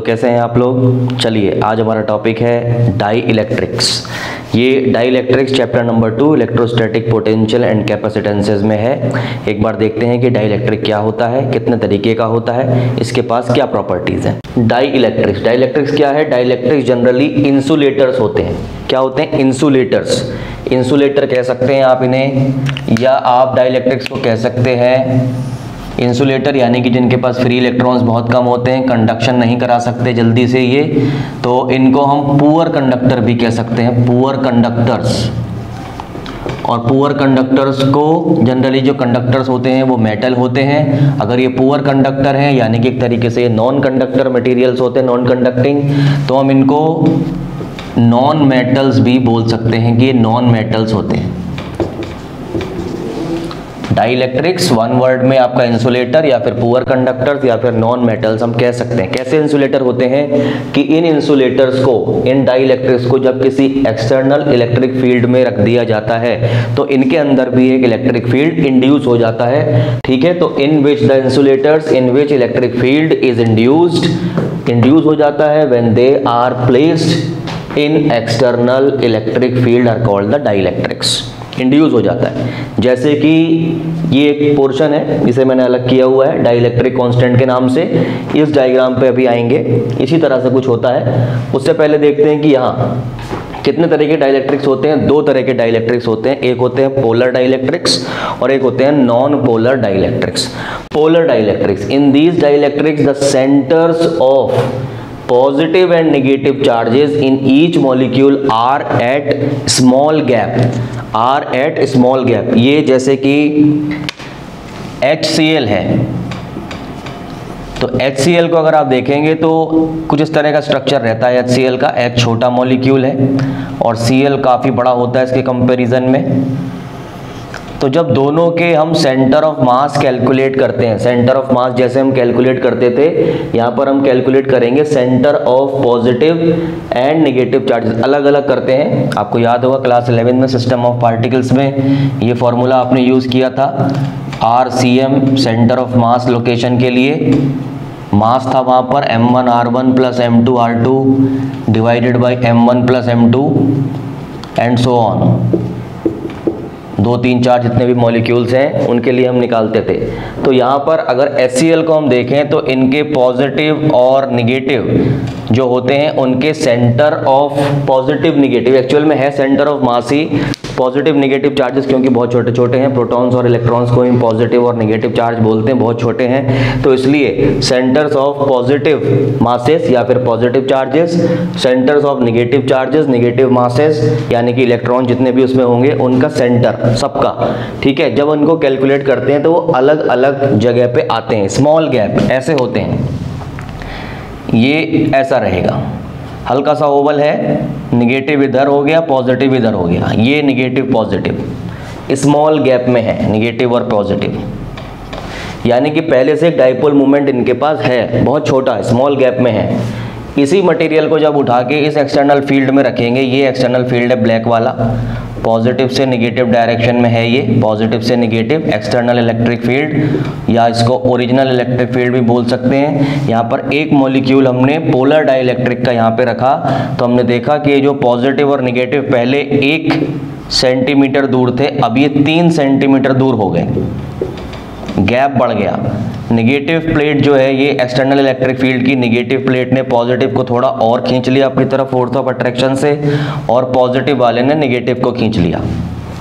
तो कैसे हैं आप लोग? चलिए, आज हमारा टॉपिक है डाई इलेक्ट्रिक्स ये dielectrics chapter number two electrostatic potential and capacitances में है. एक बार देखते हैं कि डाई इलेक्ट्रिक क्या होता है, कितने तरीके का होता है, इसके पास क्या प्रॉपर्टीज़ हैं. डाई इलेक्ट्रिक्स डाई इलेक्ट्रिक्स क्या है? डाई इलेक्ट्रिक्स जनरली इंसुलेटर्स होते हैं. क्या होते हैं? इंसुलेटर्स इंसुलेटर कह सकते हैं आप इन्हें, या आप डाई इलेक्ट्रिक्स को कह सकते हैं इंसुलेटर यानी कि जिनके पास फ्री इलेक्ट्रॉन्स बहुत कम होते हैं कंडक्शन नहीं करा सकते जल्दी से ये तो इनको हम पुअर कंडक्टर भी कह सकते हैं पुअर कंडक्टर्स और पुअर कंडक्टर्स को जनरली जो कंडक्टर्स होते हैं, वो मेटल होते हैं। अगर ये पुअर कंडक्टर हैं, यानी कि एक तरीके से नॉन कंडक्टर मटेरियल्स होते हैं नॉन कंडक्टिंग तो हम इनको नॉन मेटल्स भी बोल सकते हैं कि ये नॉन मेटल्स होते हैं। डाइलेक्ट्रिक्स वन वर्ड में आपका इंसुलेटर या फिर पुअर कंडक्टर्स या फिर नॉन मेटल्स हम कह सकते हैं। कैसे इंसुलेटर होते हैं? कि इन इंसुलेटर्स को, इन डाइलेक्ट्रिक्स को जब किसी एक्सटर्नल इलेक्ट्रिक फ़ील्ड में रख दिया जाता है तो इनके अंदर भी एक इलेक्ट्रिक फ़ील्ड इंड्यूस हो जाता है। ठीक है? तो in which the insulators in which electric field is induced induce हो जाता है when they are placed in external electric field are called the dielectrics induce हो जाता है। जैसे कि ये एक पोर्शन है जिसे मैंने अलग किया हुआ है, डाइलेक्ट्रिक कांस्टेंट के नाम से। इस डायग्राम पे अभी आएँगे। इसी तरह से कुछ होता है। उससे पहले देखते हैं कि यहाँ कितने तरह के डाइलेक्ट्रिक्स होते हैं। दो तरह के डाइलेक्ट्रिक्स होते हैं। एक होते हैं पोलर डाइलेक्ट्रिक्स और एक होते हैं non polar dielectrics. Polar dielectrics in these dielectrics the centres of positive and negative charges in each molecule are at small gap are at small gap ये जैसे कि एच है। तो एच को अगर आप देखेंगे तो कुछ इस तरह का स्ट्रक्चर रहता है एच का। एच छोटा मॉलिक्यूल है और सी काफ़ी बड़ा होता है इसके कंपैरिजन में। तो जब दोनों के हम सेंटर ऑफ़ मास कैलकुलेट करते हैं सेंटर ऑफ़ मास जैसे हम कैलकुलेट करते थे, यहाँ पर हम कैलकुलेट करेंगे centre of positive and negative charges अलग अलग करते हैं। आपको याद होगा क्लास इलेवन में सिस्टम ऑफ़ पार्टिकल्स में ये फॉर्मूला आपने यूज़ किया था। R C M centre of mass location के लिए। मास था वहाँ पर M one R one plus M two R two divided by M one plus M two and so on दो, तीन, चार जितने भी मॉलिक्यूल्स हैं, उनके लिए हम निकालते थे। तो यहाँ पर अगर एस को हम देखें तो इनके पॉजिटिव और निगेटिव जो होते हैं, उनके centre of positive negative actual में है सेंटर ऑफ़ मास ही पॉजिटिव निगेटिव चार्जेस क्योंकि बहुत छोटे छोटे हैं। प्रोटॉन्स और इलेक्ट्रॉन्स को हम पॉजिटिव और निगेटिव चार्ज बोलते हैं, बहुत छोटे हैं। तो इसलिए सेंटर्स ऑफ़ पॉजिटिव मासेस या फिर positive charges centres of negative charges negative masses यानी कि इलेक्ट्रॉन जितने भी उसमें होंगे, उनका सेंटर सबका। ठीक है? जब उनको कैलकुलेट करते हैं तो वो अलग अलग जगह पे आते हैं स्मॉल गैप ऐसे होते हैं। ये ऐसा रहेगा। हल्का सा ओवल है निगेटिव इधर हो गया पॉजिटिव इधर हो गया। ये निगेटिव पॉजिटिव स्मॉल गैप में है निगेटिव और पॉजिटिव यानी कि पहले से डाइपोल मूवमेंट इनके पास है, बहुत छोटा है स्मॉल गैप में है। इसी मटेरियल को जब उठा के इस एक्सटर्नल फ़ील्ड में रखेंगे, ये एक्सटर्नल फ़ील्ड है ब्लैक वाला। पॉजिटिव से निगेटिव डायरेक्शन में है ये, पॉजिटिव से निगेटिव, एक्सटर्नल इलेक्ट्रिक फ़ील्ड, या इसको ओरिजिनल इलेक्ट्रिक फ़ील्ड भी बोल सकते हैं। यहाँ पर एक मॉलिक्यूल हमने पोलर डाइलेक्ट्रिक का यहाँ पे रखा तो हमने देखा कि ये जो पॉजिटिव और निगेटिव, पहले एक सेंटीमीटर दूर थे, अब ये तीन सेंटीमीटर दूर हो गए। गैप बढ़ गया। निगेटिव प्लेट जो है, ये एक्सटर्नल इलेक्ट्रिक फ़ील्ड की निगेटिव प्लेट ने पॉजिटिव को थोड़ा और खींच लिया अपनी तरफ़ फोर्थ ऑफ़ अट्रैक्शन से, और पॉजिटिव वाले ने निगेटिव को खींच लिया।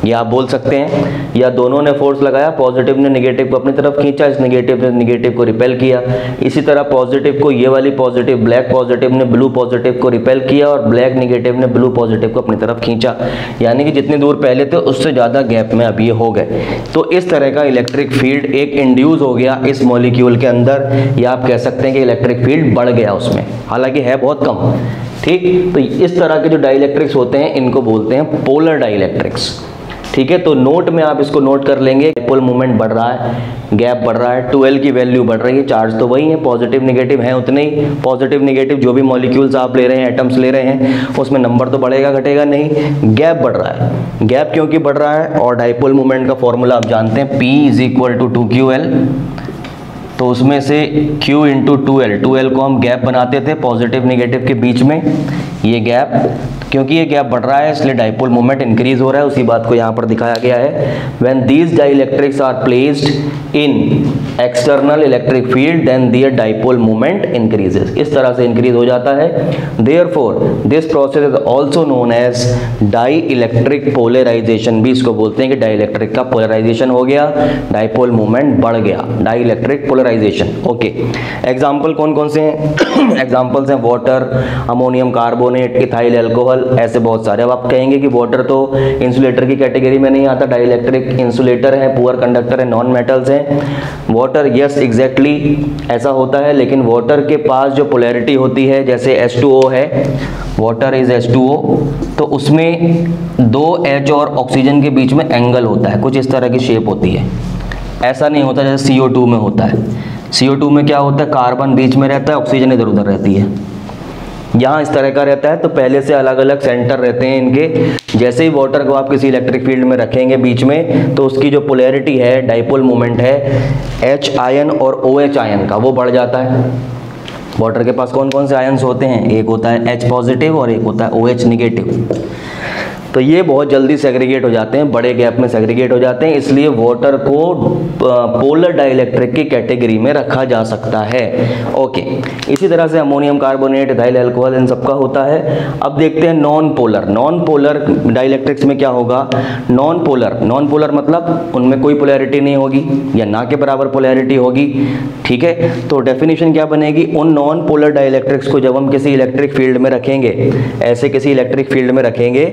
ये आप बोल सकते हैं, या दोनों ने फोर्स लगाया पॉजिटिव ने निगेटिव को अपनी तरफ़ खींचा, इस निगेटिव ने निगेटिव को रिपेल किया। इसी तरह पॉजिटिव को ये वाली पॉजिटिव ब्लैक पॉजिटिव ने ब्लू पॉजिटिव को रिपेल किया और ब्लैक निगेटिव ने ब्लू पॉजिटिव को अपनी तरफ़ खींचा। यानी कि जितनी दूर पहले थे, उससे ज़्यादा गैप में अब ये हो गए। तो इस तरह का इलेक्ट्रिक फ़ील्ड एक इंड्यूस हो गया इस मॉलिक्यूल के अंदर, या आप कह सकते हैं कि इलेक्ट्रिक फ़ील्ड बढ़ गया उसमें। हालाँकि है बहुत कम, ठीक? तो इस तरह के जो डाइलेक्ट्रिक्स होते हैं, इनको बोलते हैं पोलर डाइलेक्ट्रिक्स ठीक है? तो नोट में आप इसको नोट कर लेंगे। पोल मूवमेंट बढ़ रहा है गैप बढ़ रहा है ट्वेल्व की वैल्यू बढ़ रही है। चार्ज तो वही है पॉजिटिव निगेटिव है उतने ही। पॉजिटिव निगेटिव जो भी मॉलिक्यूल्स आप ले रहे हैं एटम्स ले रहे हैं, उसमें नंबर तो बढ़ेगा, घटेगा नहीं। गैप बढ़ रहा है। गैप क्योंकि बढ़ रहा है? और डाइपोल मूवमेंट का फॉर्मूला आप जानते हैं P is equal to two Q L तो उसमें से Q into two L two L को हम गैप बनाते थे पॉजिटिव निगेटिव के बीच में। ये गैप क्योंकि ये गैप बढ़ रहा है, इसलिए डाइपोल मोमेंट इंक्रीज हो रहा है, उसी बात को यहाँ पर दिखाया गया है। When these dielectrics are placed in external electric field then their dipole moment increases इस तरह से इंक्रीज हो जाता है। Therefore this process is also known as dielectric polarisation भी इसको बोलते हैं कि डाई इलेक्ट्रिक का पोलराइजेशन हो गया डाइपोल मोमेंट बढ़ गया। Dielectric polarisation okay example कौन कौन से हैं? एग्जाम्पल्स हैं water ammonium carbonate ethyl alcohol ऐसे बहुत सारे। अब आप कहेंगे कि वाटर तो इंसुलेटर की कैटेगरी में नहीं आता। डाई इलेक्ट्रिक इंसुलेटर है पुअर कंडक्टर है नॉन मेटल्स हैं। वाटर यस एग्जैक्टली ऐसा होता है, लेकिन वाटर के पास जो पोलैरिटी होती है, जैसे H2O है वाटर इज़ H2O तो उसमें दो H और ऑक्सीजन के बीच में एंगल होता है, कुछ इस तरह की शेप होती है। ऐसा नहीं होता जैसे CO2 में होता है। CO2 में क्या होता है? कार्बन बीच में रहता है ऑक्सीजन इधर उधर रहती है। यहाँ इस तरह का रहता है तो पहले से अलग अलग सेंटर रहते हैं इनके। जैसे ही वाटर को आप किसी इलेक्ट्रिक फ़ील्ड में रखेंगे बीच में तो उसकी जो पोलैरिटी है डाइपोल मोमेंट है एच आयन और ओ एच आयन का, वो बढ़ जाता है। वाटर के पास कौन कौन से आयन्स होते हैं? एक होता है एच पॉजिटिव और एक होता है ओ एच निगेटिव तो ये बहुत जल्दी सेग्रीगेट हो जाते हैं, बड़े गैप में सेग्रीगेट हो जाते हैं, इसलिए वाटर को पोलर डाइलेक्ट्रिक की कैटेगरी में रखा जा सकता है। ओके इसी तरह से अमोनियम कार्बोनेट इथाइल अल्कोहल इन सबका होता है। अब देखते हैं non polar non polar dielectrics में क्या होगा? नॉन पोलर नॉन पोलर मतलब उनमें कोई पोलैरिटी नहीं होगी, या ना के बराबर पोलैरिटी होगी। ठीक है? तो डेफिनेशन क्या बनेगी? उन नॉन पोलर डाइलेक्ट्रिक्स को जब हम किसी इलेक्ट्रिक फ़ील्ड में रखेंगे, ऐसे किसी इलेक्ट्रिक फ़ील्ड में रखेंगे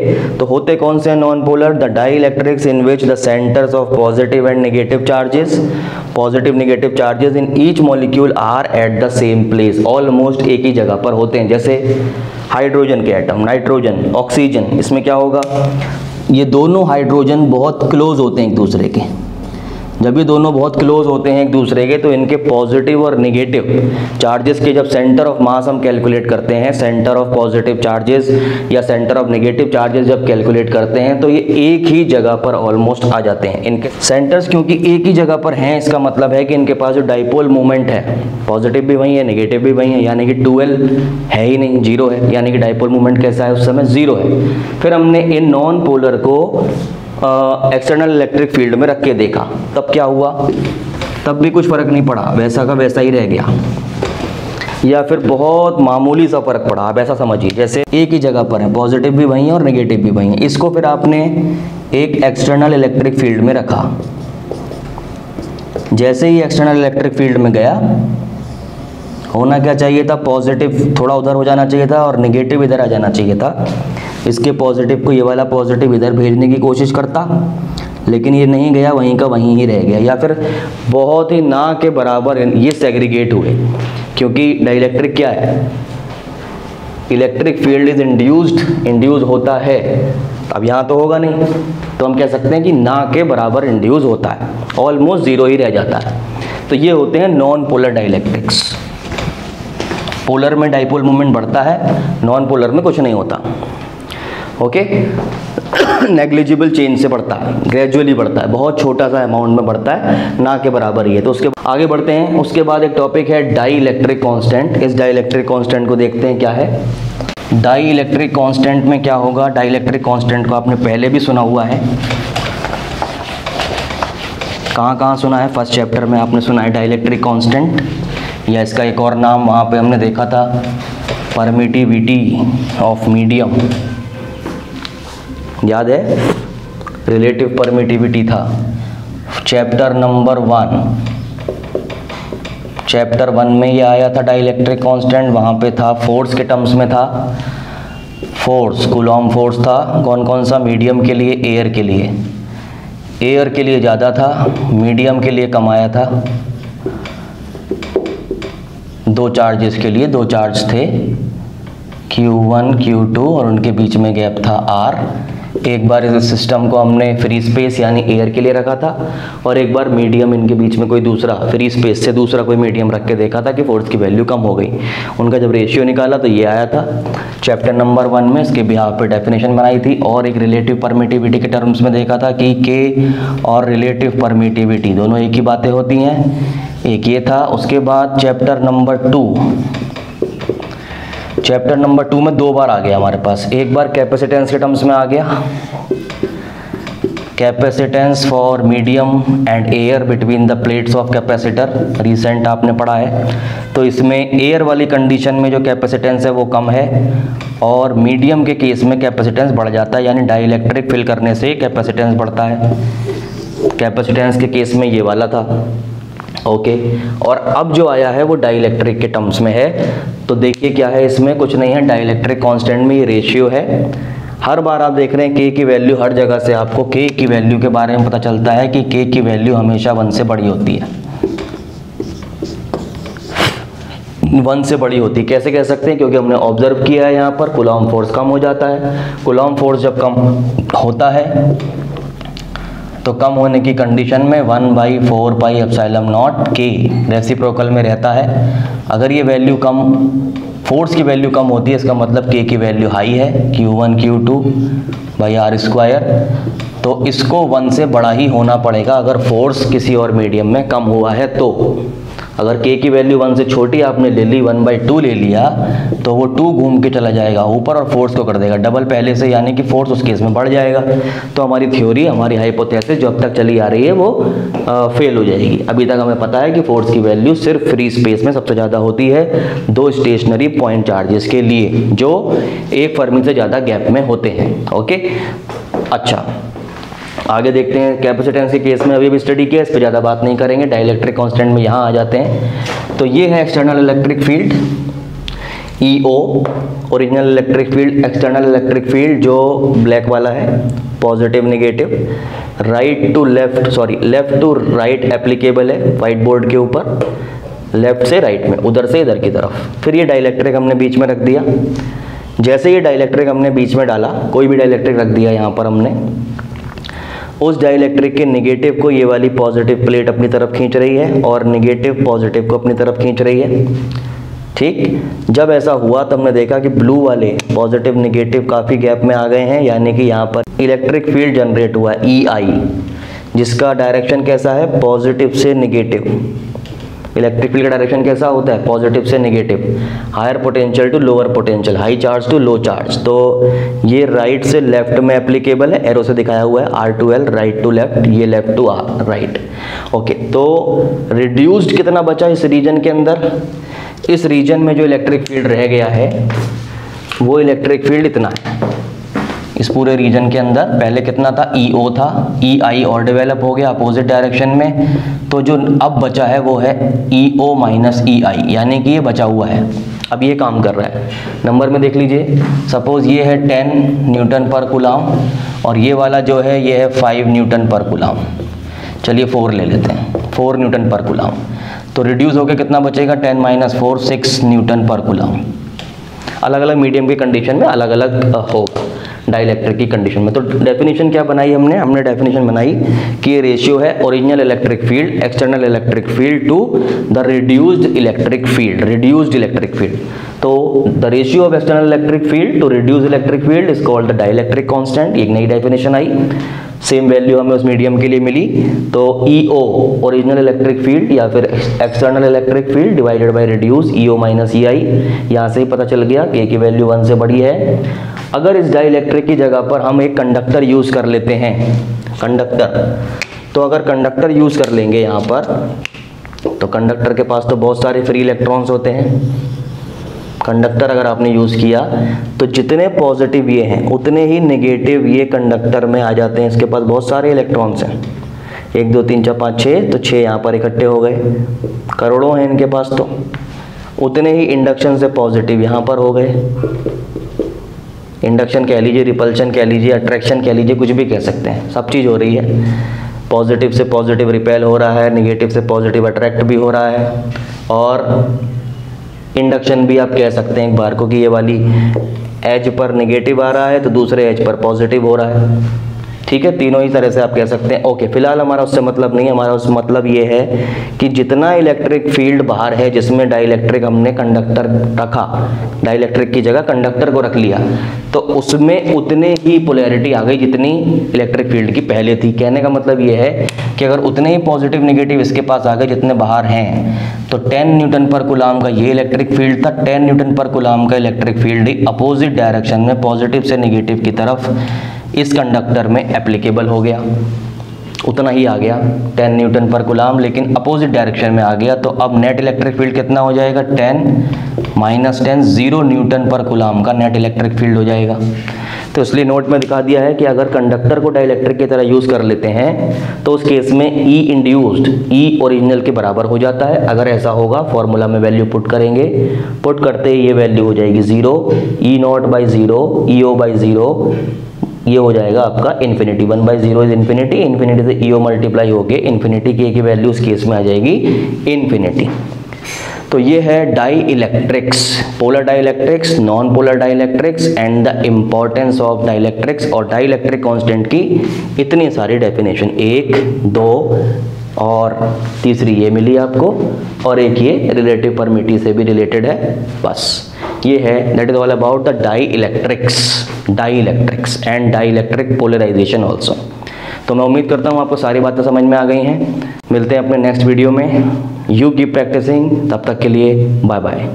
तो होते कौन से non polar the dielectrics in which the centres of positive and negative charges positive negative charges in each molecule are at the same place almost एक ही जगह पर होते हैं, जैसे हाइड्रोजन के एटम नाइट्रोजन ऑक्सीजन इसमें क्या होगा? ये दोनों हाइड्रोजन बहुत क्लोज होते हैं एक दूसरे के। जब ये दोनों बहुत क्लोज होते हैं एक दूसरे के तो इनके पॉजिटिव और निगेटिव चार्जेस के जब सेंटर ऑफ़ मास हम कैलकुलेट करते हैं सेंटर ऑफ़ पॉजिटिव चार्जेस या सेंटर ऑफ़ निगेटिव चार्जेस जब कैलकुलेट करते हैं तो ये एक ही जगह पर ऑलमोस्ट आ जाते हैं। इनके सेंटर्स क्योंकि एक ही जगह पर हैं, इसका मतलब है कि इनके पास जो डाइपोल मूवमेंट है पॉजिटिव भी वही है निगेटिव भी वही है, यानी कि ट्वेल्व है ही नहीं ज़ीरो है, यानी कि डाइपोल मूवमेंट कैसा है, उस समय ज़ीरो है। फिर हमने इन नॉन पोलर को एक्सटर्नल इलेक्ट्रिक फ़ील्ड में रख के देखा। तब क्या हुआ? तब भी कुछ फ़र्क नहीं पड़ा। वैसा का वैसा ही रह गया। या फिर बहुत मामूली सा फ़र्क पड़ा। आप ऐसा समझिए। जैसे एक ही जगह पर है। पॉजिटिव भी वही है और नेगेटिव भी वही है। इसको फिर आपने एक एक्सटर्नल इलेक्ट्रिक फ़ील्ड में रखा। जैसे ही एक्सटर्नल इलेक्ट्रिक फ़ील्ड में गया, होना क्या चाहिए था? पॉजिटिव थोड़ा उधर हो जाना चाहिए था और निगेटिव इधर आ जाना चाहिए था। इसके पॉजिटिव को ये वाला पॉजिटिव इधर भेजने की कोशिश करता, लेकिन ये नहीं गया, वहीं का वहीं ही रह गया। या फिर बहुत ही ना के बराबर ये सेग्रीगेट हुए, क्योंकि डाइलेक्ट्रिक क्या है? Electric field is induced induce होता है। अब यहाँ तो होगा नहीं तो हम कह सकते हैं कि ना के बराबर इंड्यूस होता है। ऑलमोस्ट ज़ीरो ही रह जाता है। तो ये होते हैं नॉन पोलर डाइलेक्ट्रिक्स पोलर में डाइपोल मूवमेंट बढ़ता है नॉन पोलर में कुछ नहीं होता। ओके? नेग्लिजिबल चेंज से बढ़ता है ग्रेजुअली बढ़ता है, बहुत छोटा सा अमाउंट में बढ़ता है, ना के बराबर ही है। तो उसके आगे बढ़ते हैं, उसके बाद एक टॉपिक है डाई इलेक्ट्रिक कॉन्स्टेंट इस डाई इलेक्ट्रिक कॉन्स्टेंट को देखते हैं, क्या है? डाई इलेक्ट्रिक कॉन्स्टेंट में क्या होगा? डाई इलेक्ट्रिक कॉन्स्टेंट को आपने पहले भी सुना हुआ है। कहाँ कहाँ सुना है? फ़र्स्ट चैप्टर में आपने सुना है डाइलेक्ट्रिक कॉन्स्टेंट या इसका एक और नाम वहाँ पे हमने देखा था परमिटिविटी ऑफ़ मीडियम याद है? रिलेटिव परमिटिविटी था। Chapter number one chapter one में ये आया था डाइलेक्ट्रिक कांस्टेंट वहाँ पे था। फोर्स के टर्म्स में था। फोर्स कुलॉम फोर्स था। कौन कौन सा? मीडियम के लिए एयर के लिए। एयर के लिए ज़्यादा था मीडियम के लिए कम आया था। दो चार्जेस के लिए दो चार्ज थे। Q1, Q2 और उनके बीच में गैप था R एक बार इस सिस्टम को हमने फ्री स्पेस यानी एयर के लिए रखा था और एक बार मीडियम इनके बीच में कोई दूसरा फ्री स्पेस से दूसरा कोई मीडियम रख के देखा था कि फोर्स की वैल्यू कम हो गई। उनका जब रेशियो निकाला तो ये आया था। चैप्टर नंबर वन में इसके बिहार पे डेफिनेशन बनाई थी और एक रिलेटिव परमिटिविटी के टर्म्स में देखा था कि के और रिलेटिव परमिटिविटी दोनों एक ही बातें होती हैं। एक ये था, उसके बाद chapter number two chapter number two में दो बार आ गया हमारे पास। एक बार कैपेसिटेंस के टर्म्स में आ गया। Capacitance for medium and air between the plates of capacitor recent आपने पढ़ा है। तो इसमें एयर वाली कंडीशन में जो कैपेसिटेंस है वो कम है और मीडियम के केस में कैपेसिटेंस बढ़ जाता है, यानी डाइलेक्ट्रिक फिल करने से कैपेसिटेंस बढ़ता है। कैपेसिटेंस के केस में ये वाला था। ओके? और अब जो आया है वो डाइलेक्ट्रिक के टर्म्स में है। तो देखिए क्या है इसमें, कुछ नहीं है डाइलेक्ट्रिक कांस्टेंट में ये रेशियो है। हर बार आप देख रहे हैं के की वैल्यू हर जगह से आपको के की वैल्यू के बारे में पता चलता है कि के की वैल्यू हमेशा वन से बड़ी होती है। वन से बड़ी होती है। कैसे कह सकते हैं? क्योंकि हमने ऑब्ज़र्व किया है यहाँ पर कुलाम फोर्स कम हो जाता है। कुलाम फोर्स जब कम होता है तो कम होने की कंडीशन में one by four by epsilon naught के रेसिप्रोकल में रहता है। अगर ये वैल्यू कम फोर्स की वैल्यू कम होती है, इसका मतलब के की वैल्यू हाई है Q one Q two by R square तो इसको वन से बड़ा ही होना पड़ेगा। अगर फोर्स किसी और मीडियम में कम हुआ है तो। अगर के की वैल्यू वन से छोटी आपने ले ली वन बाई टू ले लिया तो वो टू घूम के चला जाएगा ऊपर और फोर्स को कर देगा। डबल पहले से यानी कि फोर्स उस केस में बढ़ जाएगा। तो हमारी थ्योरी हमारी हाइपोथेसिस जो अब तक चली आ रही है वो आ, फेल हो जाएगी। अभी तक हमें पता है कि फोर्स की वैल्यू सिर्फ़ फ्री स्पेस में सबसे ज़्यादा होती है दो स्टेशनरी पॉइंट चार्जेस के लिए जो एक फर्मी से ज़्यादा गैप में होते हैं। ओके अच्छा। आगे देखते हैं कैपेसिटेंस के केस में अभी भी स्टडी किया इस पर ज़्यादा बात नहीं करेंगे डाइलेक्ट्रिक कांस्टेंट में यहाँ आ जाते हैं। तो ये है external electric field E O original electric field external electric field जो ब्लैक वाला है positive negative right to left sorry left to right applicable है वाइट बोर्ड के ऊपर लेफ़्ट से राइट में, उधर से इधर की तरफ़। फिर ये डाइलेक्ट्रिक हमने बीच में रख दिया। जैसे ये डाइलेक्ट्रिक हमने बीच में डाला, कोई भी डाइलेक्ट्रिक रख दिया यहाँ पर हमने उस डाइलेक्ट्रिक के निगेटिव को ये वाली पॉजिटिव प्लेट अपनी तरफ़ खींच रही है और निगेटिव पॉजिटिव को अपनी तरफ़ खींच रही है। ठीक? जब ऐसा हुआ तब हमने देखा कि ब्लू वाले पॉजिटिव निगेटिव काफ़ी गैप में आ गए हैं, यानी कि यहाँ पर इलेक्ट्रिक फ़ील्ड जनरेट हुआ है ई e आई जिसका डायरेक्शन कैसा है? पॉजिटिव से नेगेटिव इलेक्ट्रिक फ़ील्ड का डायरेक्शन कैसा होता है? पॉजिटिव से negative higher potential to lower potential high charge to low charge तो ये राइट से लेफ़्ट में एप्लीकेबल है. एरो से दिखाया हुआ है. R to L right to left ये left to R right okay तो रिड्यूस्ड कितना बचा इस रीजन के अंदर? इस रीजन में जो इलेक्ट्रिक फ़ील्ड रह गया है, वो इलेक्ट्रिक फ़ील्ड इतना है. इस पूरे रीजन के अंदर, पहले कितना था? ई e ओ था। ई आई और डेवलप हो गया अपोजिट डायरेक्शन में। तो जो अब बचा है, वो है ई ओ माइनस ई आई यानी कि ये बचा हुआ है। अब ये काम कर रहा है। नंबर में देख लीजिए। सपोज़ ये है टेन न्यूटन पर कुलाम और ये वाला जो है, ये है फाइव न्यूटन पर कुलाम चलिए फोर ले लेते हैं। फोर न्यूटन पर कुलाम तो रिड्यूस होकर कितना बचेगा? Ten minus four six newton per coulomb अलग अलग मीडियम की कंडीशन में अलग अलग होगा डाइलेक्ट्रिक की कंडीशन में। तो डेफिनेशन क्या बनाई हमने? हमने डेफिनेशन बनाई कि ये रेशियो है original electric field external electric field to the reduced electric field reduced electric field तो the ratio of external electric field to reduce electric field is called the dielectric constant एक नई definition आई। Same value हमें उस medium के लिए मिली। तो E O original electric field या फिर external electric field divided by reduce E O minus E I यहाँ से ही पता चल गया कि की वैल्यू वन से बड़ी है। अगर इस डाइलेक्ट्रिक की जगह पर हम एक कंडक्टर यूज़ कर लेते हैं, कंडक्टर तो अगर कंडक्टर यूज़ कर लेंगे यहाँ पर तो कंडक्टर के पास तो बहुत सारे फ्री इलेक्ट्रॉन्स होते हैं। कंडक्टर अगर आपने यूज़ किया तो जितने पॉजिटिव ये हैं, उतने ही नेगेटिव ये कंडक्टर में आ जाते हैं। इसके पास बहुत सारे इलेक्ट्रॉन्स हैं। एक, दो, तीन, चार, पाँच छः तो छः यहाँ पर इकट्ठे हो गए। करोड़ों हैं इनके पास तो। उतने ही इंडक्शन से पॉजिटिव यहाँ पर हो गए। इंडक्शन कह लीजिए, रिपल्शन कह लीजिए, अट्रैक्शन कह लीजिए, कुछ भी कह सकते हैं। सब चीज़ हो रही है। पॉजिटिव से पॉजिटिव रिपेल हो रहा है, निगेटिव से पॉजिटिव अट्रैक्ट भी हो रहा है। और इंडक्शन भी आप कह सकते हैं एक बार को कि ये वाली एज पर निगेटिव आ रहा है तो दूसरे एज पर पॉजिटिव हो रहा है। ठीक है, तीनों ही तरह से आप कह सकते हैं। ओके फ़िलहाल हमारा उससे मतलब नहीं हमारा उस मतलब ये है कि जितना इलेक्ट्रिक फ़ील्ड बाहर है, जिसमें डाइलेक्ट्रिक हमने कंडक्टर रखा डाइलेक्ट्रिक की जगह कंडक्टर को रख लिया तो उसमें उतने ही पोलैरिटी आ गई जितनी इलेक्ट्रिक फ़ील्ड की पहले थी। कहने का मतलब ये है कि अगर उतने ही पॉजिटिव निगेटिव इसके पास आ गए जितने बाहर हैं तो 10 न्यूटन पर गुलाम का ये इलेक्ट्रिक फ़ील्ड था। 10 न्यूटन पर गुलाम का इलेक्ट्रिक फ़ील्ड ही अपोजिट डायरेक्शन में पॉजिटिव से निगेटिव की तरफ़ इस कंडक्टर में एप्लीकेबल हो गया। उतना ही आ गया। 10 न्यूटन पर गुलाम, लेकिन अपोजिट डायरेक्शन में आ गया। तो अब नेट इलेक्ट्रिक फ़ील्ड कितना हो जाएगा? 10 minus ten, zero Newton per coulomb का नेट इलेक्ट्रिक फ़ील्ड हो जाएगा। तो इसलिए नोट में दिखा दिया है कि अगर कंडक्टर को डाइलेक्ट्रिक की तरह यूज़ कर लेते हैं तो उस केस में ई इंड्यूस्ड ई ओरिजिनल के बराबर हो जाता है। अगर ऐसा होगा फॉर्मूला में वैल्यू पुट करेंगे। पुट करते ही ये वैल्यू हो जाएगी zero E naught by zero E O by zero ये हो जाएगा आपका infinity one by zero is infinity infinity से ई ओ मल्टीप्लाई होके इन्फिनिटी के की वैल्यू उस केस में आ जाएगी इन्फिनिटी तो ये है dielectrics polar dielectrics non polar dielectrics and the importance of dielectrics और डाई इलेक्ट्रिक कॉन्स्टेंट की इतनी सारी डेफिनेशन एक, दो और तीसरी ये मिली आपको और एक ये रिलेटिव परमिटी से भी रिलेटेड है, बस. ये है that is all about the dielectrics dielectrics and dielectric polarization also तो मैं उम्मीद करता हूँ आपको सारी बातें समझ में आ गई हैं। मिलते हैं अपने नेक्स्ट वीडियो में। यू कीप प्रैक्टिसिंग तब तक के लिए बाय बाय